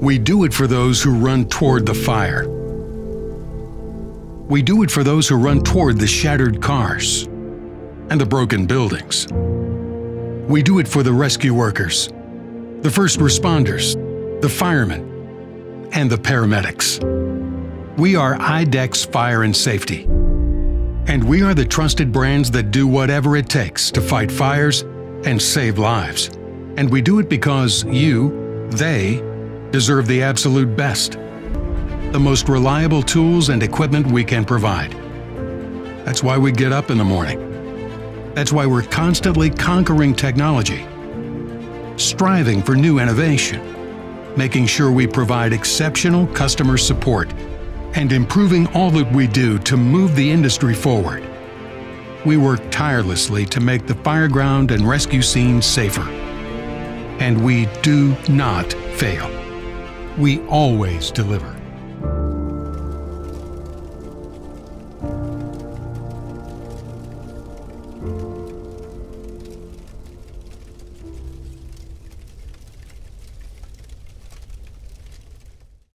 We do it for those who run toward the fire. We do it for those who run toward the shattered cars and the broken buildings. We do it for the rescue workers, the first responders, the firemen, and the paramedics. We are IDEX Fire and Safety. And we are the trusted brands that do whatever it takes to fight fires and save lives. And we do it because you, they, deserve the absolute best. The most reliable tools and equipment we can provide. That's why we get up in the morning. That's why we're constantly conquering technology, striving for new innovation, making sure we provide exceptional customer support, and improving all that we do to move the industry forward. We work tirelessly to make the fireground and rescue scene safer. And we do not fail. We always deliver.